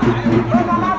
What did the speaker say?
Come on.